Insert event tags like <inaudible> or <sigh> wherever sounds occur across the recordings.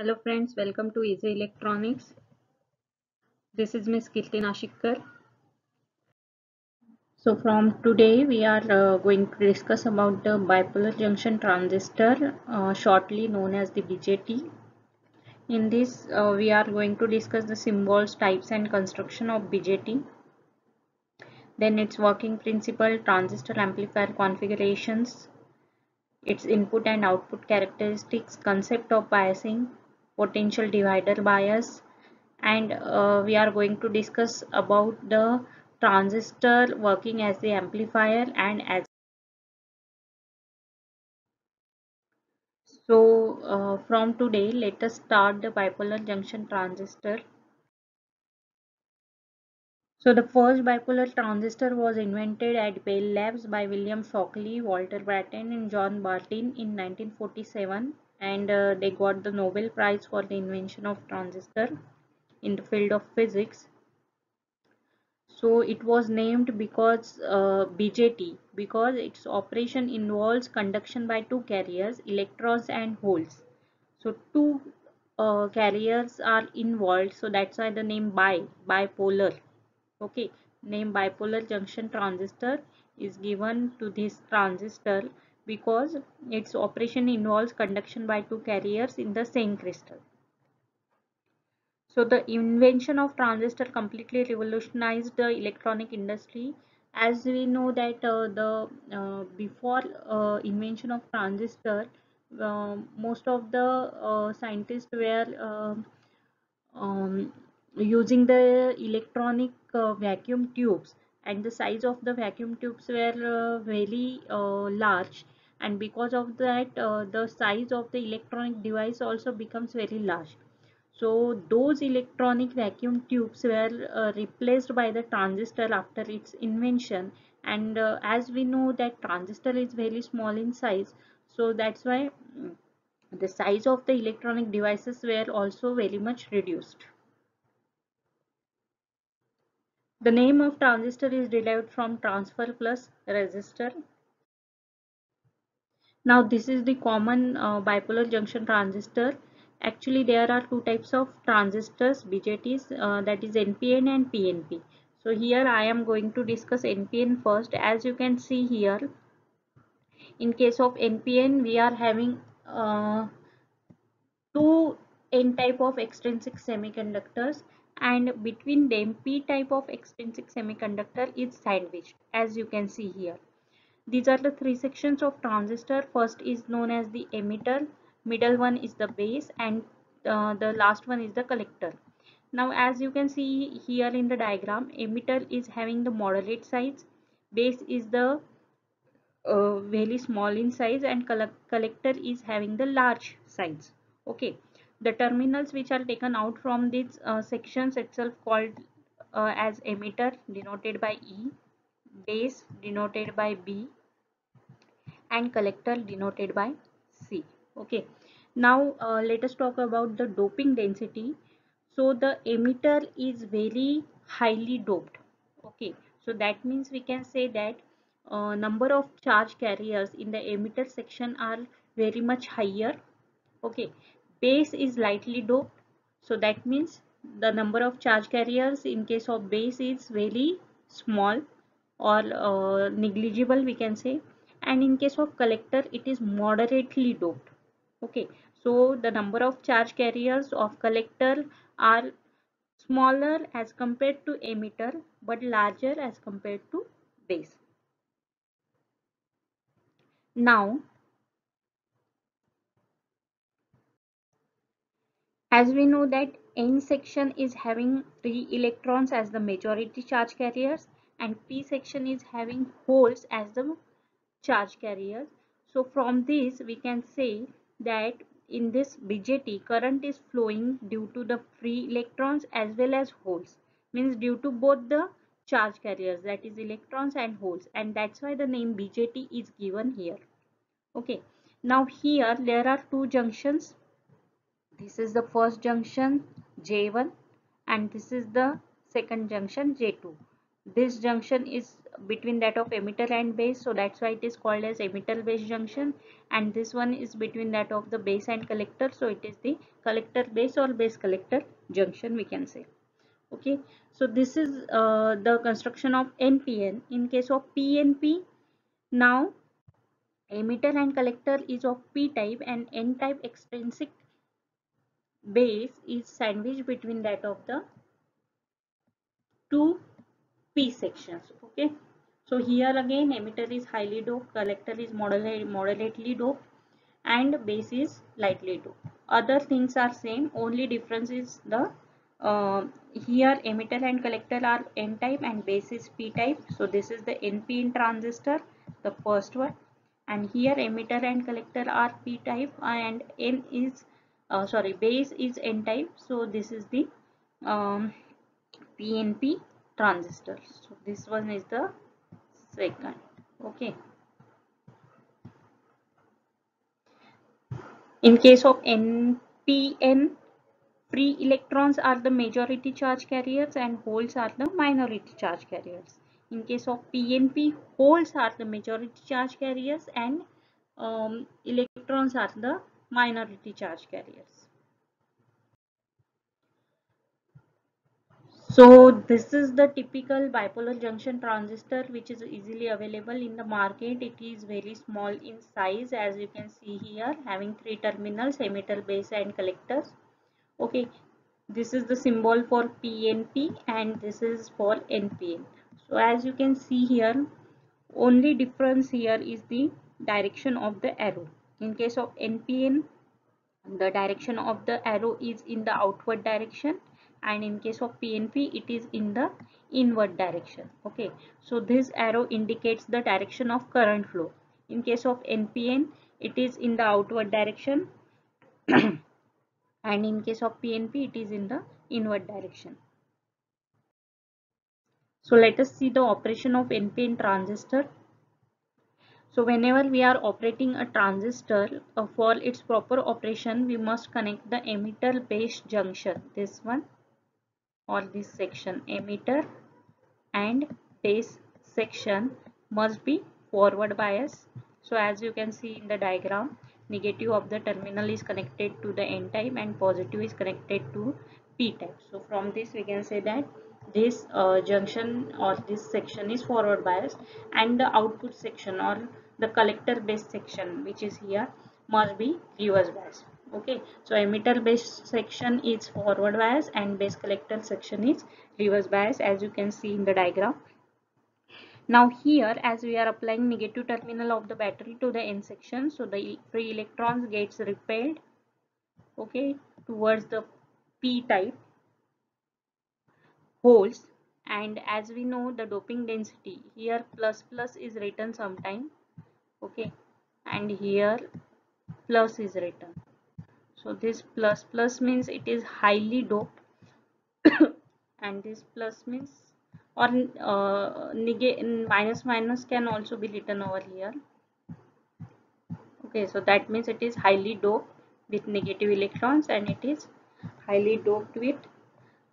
Hello friends, welcome to Easy Electronics. This is Miss Kirti Nashikkar. So from today we are uh, going to discuss about the bipolar junction transistor uh, shortly known as the BJT. In this uh, we are going to discuss the symbols, types and construction of BJT. Then its working principle, transistor amplifier configurations, its input and output characteristics, concept of biasing, potential divider bias. And uh, we are going to discuss about the transistor working as the amplifier and as so uh, from today let us start the bipolar junction transistor. So the first bipolar transistor was invented at Bell Labs by William Shockley, Walter Brattain and John Bardeen in 1947 and uh, they got the Nobel Prize for the invention of transistor in the field of physics. So it was named because uh, BJT because its operation involves conduction by two carriers, electrons and holes. So two uh, carriers are involved so that's why the name bi, bipolar okay name bipolar junction transistor is given to this transistor because its operation involves conduction by two carriers in the same crystal. So the invention of transistor completely revolutionized the electronic industry. As we know that uh, the uh, before uh, invention of transistor uh, most of the uh, scientists were um, um, using the electronic uh, vacuum tubes. And the size of the vacuum tubes were uh, very large and because of that uh, the size of the electronic device also becomes very large. So those electronic vacuum tubes were uh, replaced by the transistor after its invention. And uh, as we know that transistor is very small in size so that's why mm, the size of the electronic devices were also very much reduced. The name of transistor is derived from transfer plus resistor. Now this is the common uh, bipolar junction transistor. Actually there are two types of transistors BJTs uh, that is NPN and PNP. So here I am going to discuss NPN first as you can see here. In case of NPN we are having uh, two N type of extrinsic semiconductors and between them p type of extrinsic semiconductor is sandwiched as you can see here these are the three sections of transistor. First is known as the emitter. Middle one is the base and uh, the last one is the collector. Now as you can see here in the diagram emitter is having the moderate size base is the uh, very small in size and collector is having the large size okay. The terminals which are taken out from these uh, sections itself called uh, as emitter denoted by E, base denoted by B and collector denoted by C. Okay. Now uh, let us talk about the doping density. So the emitter is very highly doped. Okay. So that means we can say that uh, number of charge carriers in the emitter section are very much higher. Okay base is lightly doped so that means the number of charge carriers in case of base is very small or uh, negligible we can say. And in case of collector it is moderately doped. Okay. So the number of charge carriers of collector are smaller as compared to emitter but larger as compared to base. Now As we know that N section is having 3 electrons as the majority charge carriers and P section is having holes as the charge carriers. So from this we can say that in this BJT current is flowing due to the free electrons as well as holes means due to both the charge carriers that is electrons and holes and that's why the name BJT is given here. Okay now here there are two junctions this is the first junction J1 and this is the second junction J2. This junction is between that of emitter and base so that's why it is called as emitter base junction. And this one is between that of the base and collector so it is the collector base or base collector junction we can say. Okay so this is uh, the construction of npn in case of pnp now emitter and collector is of p type and n type extrinsic base is sandwiched between that of the two p sections okay? So here again emitter is highly doped collector is moderately doped and base is lightly doped. Other things are same only difference is the uh, here emitter and collector are n type and base is p type. So this is the npn transistor the first one. And here emitter and collector are p type and n is uh, sorry base is n type. So this is the um, pnp transistor so this one is the second okay in case of npn Free electrons are the majority charge carriers and holes are the minority charge carriers. In case of PNP, holes are the majority charge carriers and um, electrons are the minority charge carriers. So this is the typical bipolar junction transistor which is easily available in the market. It is very small in size as you can see here having three terminals emitter base and collectors. Okay this is the symbol for PNP and this is for NPN so as you can see here only difference here is the direction of the arrow. In case of NPN the direction of the arrow is in the outward direction and in case of PNP it is in the inward direction. Okay. So this arrow indicates the direction of current flow. In case of NPN it is in the outward direction. <clears throat> And in case of PNP it is in the inward direction. So let us see the operation of NPN transistor. So whenever we are operating a transistor uh, for its proper operation we must connect the emitter base junction this one or this section. Emitter and base section must be forward bias. So as you can see in the diagram negative of the terminal is connected to the n type and positive is connected to p type so from this we can say that this uh, junction or this section is forward bias and the output section or the collector base section which is here must be reverse bias okay so emitter base section is forward bias and base collector section is reverse bias as you can see in the diagram. Now here as we are applying negative terminal of the battery to the n section so the free electrons gets repelled okay towards the p type holes. And as we know the doping density here plus plus is written sometime okay and here plus is written so this plus plus means it is highly doped. <coughs> And this plus means or uh, minus minus can also be written over here. Okay so that means it is highly doped with negative electrons and it is highly doped with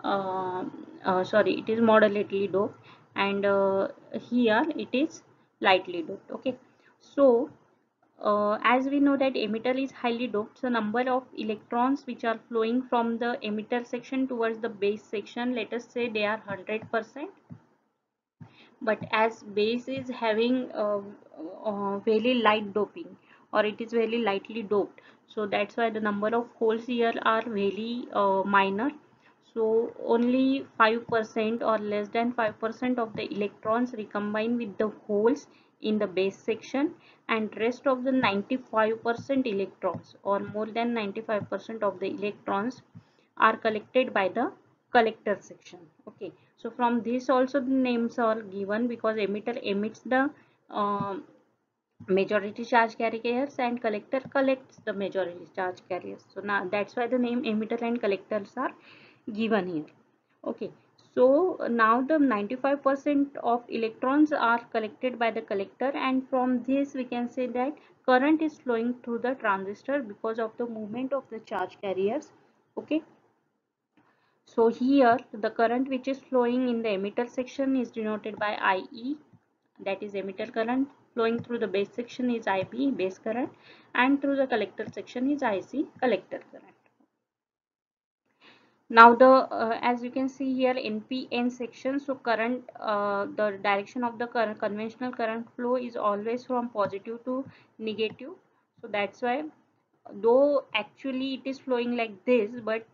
uh, uh, sorry it is moderately doped. And uh, here it is lightly doped. Okay so uh, as we know that emitter is highly doped so number of electrons which are flowing from the emitter section towards the base section let us say they are 100 percent. But as base is having uh, uh, very light doping or it is very lightly doped so that's why the number of holes here are very uh, minor. So only 5% or less than 5% of the electrons recombine with the holes in the base section and rest of the 95% electrons or more than 95% of the electrons are collected by the collector section. Okay. So from this also the names are given because emitter emits the uh, majority charge carriers and collector collects the majority charge carriers. So now that's why the name emitter and collectors are given here. Okay so now the 95% of electrons are collected by the collector and from this we can say that current is flowing through the transistor because of the movement of the charge carriers. Okay. so here the current which is flowing in the emitter section is denoted by IE that is emitter current flowing through the base section is IB base current and through the collector section is IC collector current now the uh, as you can see here npn section so current uh, the direction of the current conventional current flow is always from positive to negative. So that's why though actually it is flowing like this but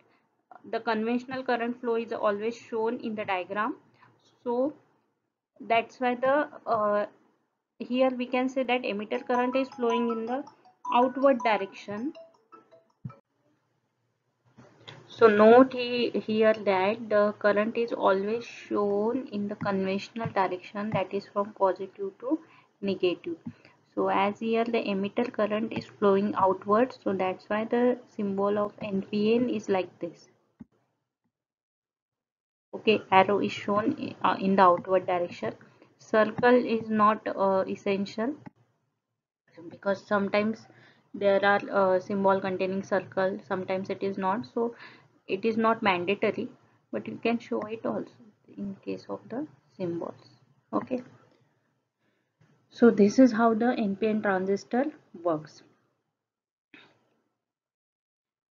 the conventional current flow is always shown in the diagram. So that's why the uh, here we can say that emitter current is flowing in the outward direction so note here that the current is always shown in the conventional direction that is from positive to negative. So as here the emitter current is flowing outwards so that's why the symbol of NPN is like this. Okay arrow is shown uh, in the outward direction. Circle is not uh, essential because sometimes there are uh, symbol containing circle sometimes it is not so it is not mandatory but you can show it also in case of the symbols. Okay. So this is how the npn transistor works.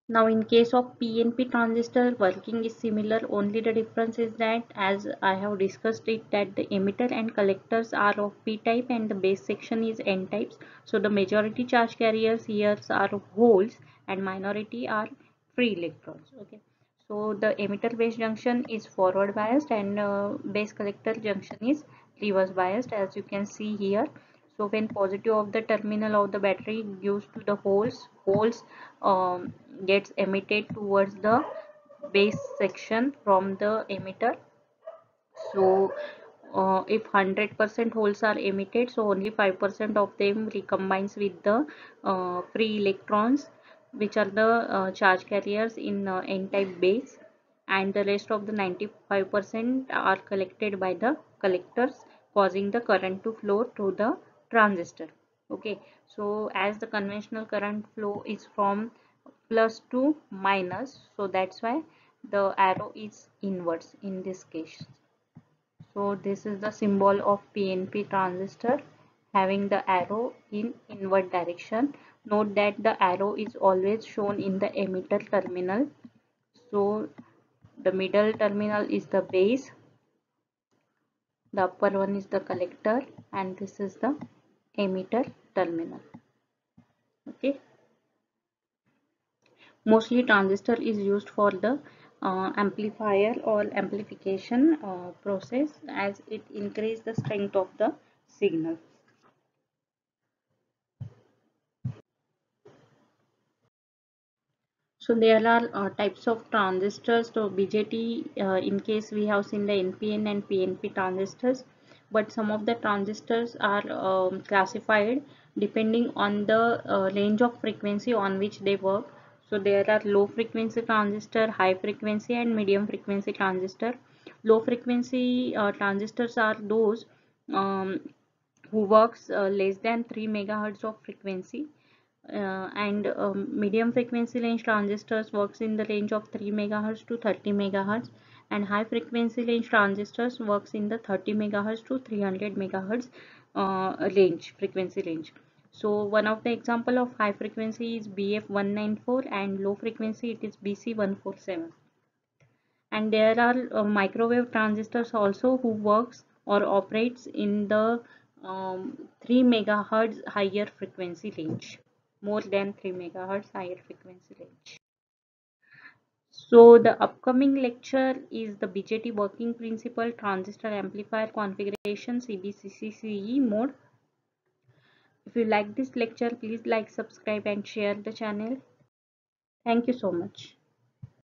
Now in case of pnp transistor working is similar. Only the difference is that as i have discussed it that the emitter and collectors are of p type and the base section is n types. So the majority charge carriers here are holes and minority are free electrons okay? So the emitter base junction is forward biased and uh, base collector junction is reverse biased as you can see here. So when positive of the terminal of the battery gives to the holes holes um, gets emitted towards the base section from the emitter. So uh, if 100% holes are emitted so only 5% of them recombines with the uh, free electrons which are the uh, charge carriers in uh, n-type base. And the rest of the 95% are collected by the collectors causing the current to flow through the transistor. Okay. So as the conventional current flow is from plus to minus so that's why the arrow is inwards in this case. So this is the symbol of PNP transistor having the arrow in inward direction note that the arrow is always shown in the emitter terminal. So the middle terminal is the base the upper one is the collector and this is the emitter terminal. Okay. Mostly transistor is used for the uh, amplifier or amplification uh, process as it increase the strength of the signal so there are uh, types of transistors. So bjt uh, in case we have seen the npn and pnp transistors but some of the transistors are um, classified depending on the uh, range of frequency on which they work. So there are low frequency transistor high frequency and medium frequency transistor. Low frequency uh, transistors are those um, who works uh, less than 3 megahertz of frequency uh, and um, medium frequency range transistors works in the range of 3 megahertz to 30 megahertz and high frequency range transistors works in the 30 megahertz to 300 megahertz uh, range frequency range. So one of the example of high frequency is bf194 and low frequency it is bc147 and there are uh, microwave transistors also who works or operates in the um, 3 megahertz higher frequency range more than 3 megahertz higher frequency range. So the upcoming lecture is the BJT working principle transistor amplifier configuration CBCCCE mode. If you like this lecture, please like, subscribe and share the channel. Thank you so much.